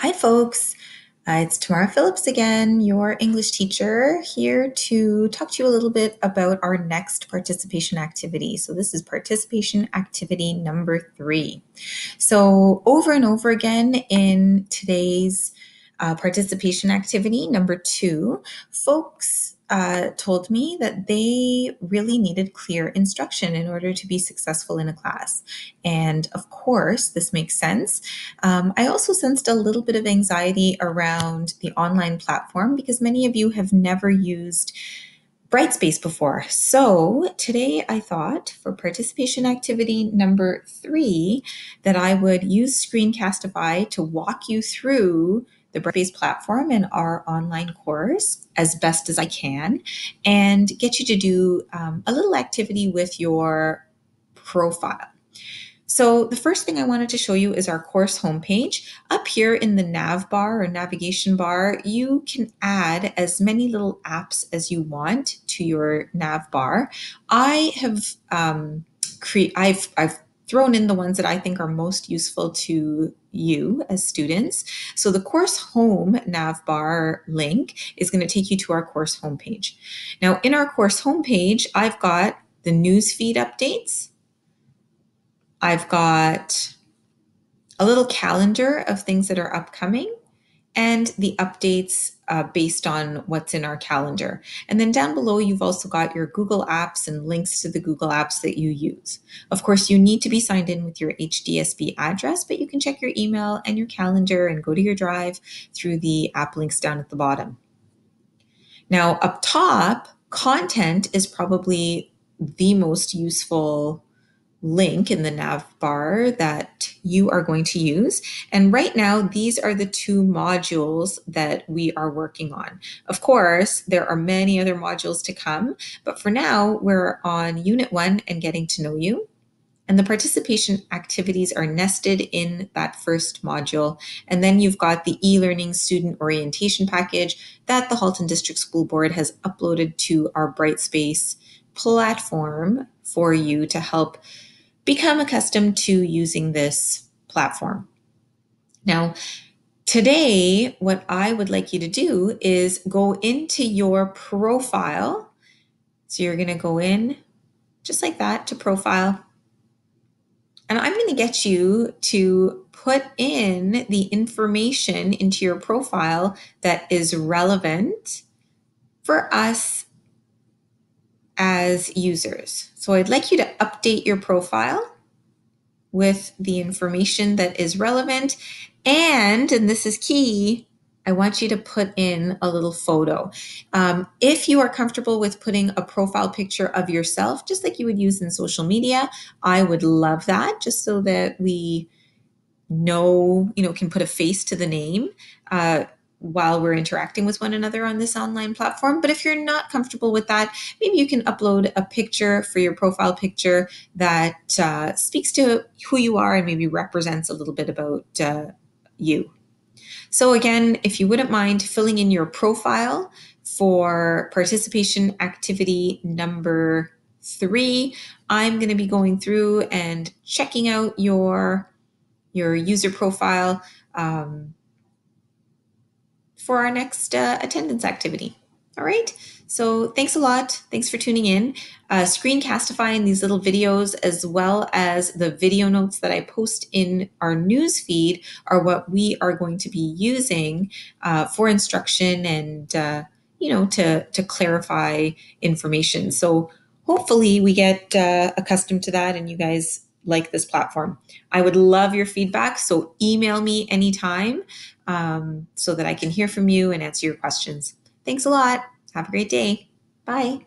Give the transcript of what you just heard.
Hi, folks. Uh, it's Tamara Phillips again, your English teacher, here to talk to you a little bit about our next participation activity. So, this is participation activity number three. So, over and over again in today's uh, participation activity number two, folks uh, told me that they really needed clear instruction in order to be successful in a class. And of course, this makes sense. Um, I also sensed a little bit of anxiety around the online platform because many of you have never used Brightspace before. So today I thought for participation activity number three that I would use Screencastify to walk you through the Brightspace platform and our online course as best as I can and get you to do um, a little activity with your profile. So the first thing I wanted to show you is our course homepage. Up here in the nav bar or navigation bar, you can add as many little apps as you want to your nav bar. I have um, I've I've thrown in the ones that I think are most useful to you as students. So the course home navbar link is going to take you to our course homepage. Now in our course homepage, I've got the newsfeed updates. I've got a little calendar of things that are upcoming and the updates uh, based on what's in our calendar. And then down below, you've also got your Google Apps and links to the Google Apps that you use. Of course, you need to be signed in with your HDSB address, but you can check your email and your calendar and go to your Drive through the app links down at the bottom. Now, up top, content is probably the most useful link in the nav bar that you are going to use. And right now, these are the two modules that we are working on. Of course, there are many other modules to come, but for now, we're on Unit 1 and getting to know you. And the participation activities are nested in that first module. And then you've got the e-learning student orientation package that the Halton District School Board has uploaded to our Brightspace platform for you to help become accustomed to using this platform. Now, today, what I would like you to do is go into your profile. So you're going to go in just like that to profile. And I'm going to get you to put in the information into your profile that is relevant for us as users. So I'd like you to update your profile with the information that is relevant. And, and this is key, I want you to put in a little photo. Um, if you are comfortable with putting a profile picture of yourself, just like you would use in social media, I would love that just so that we know, you know, can put a face to the name. Uh, while we're interacting with one another on this online platform. But if you're not comfortable with that, maybe you can upload a picture for your profile picture that uh, speaks to who you are and maybe represents a little bit about uh, you. So, again, if you wouldn't mind filling in your profile for participation activity number three, I'm going to be going through and checking out your your user profile. Um, for our next uh, attendance activity. All right. So thanks a lot. Thanks for tuning in. Uh, screencastifying these little videos as well as the video notes that I post in our news feed are what we are going to be using uh, for instruction and uh, you know to to clarify information. So hopefully we get uh, accustomed to that and you guys like this platform. I would love your feedback. So email me anytime um, so that I can hear from you and answer your questions. Thanks a lot. Have a great day. Bye.